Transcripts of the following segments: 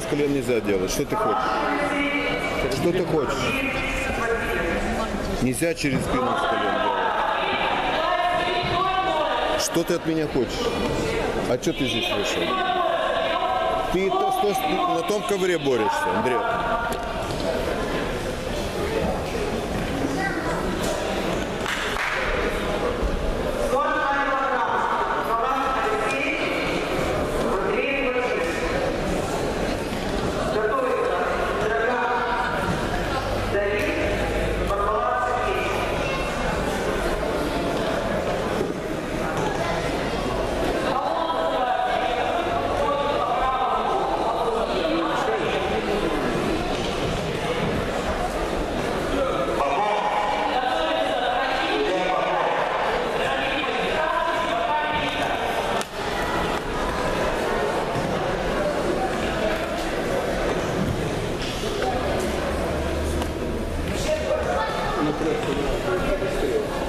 с колен нельзя делать. Что ты хочешь? Что ты хочешь? Нельзя через спину с колен делать. Что ты от меня хочешь? А что ты здесь вышел? Ты то- сто- на том ковре борешься, Андрей. のプレーするのを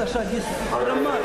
Arkadaşlar gitsin. Kırılmaz.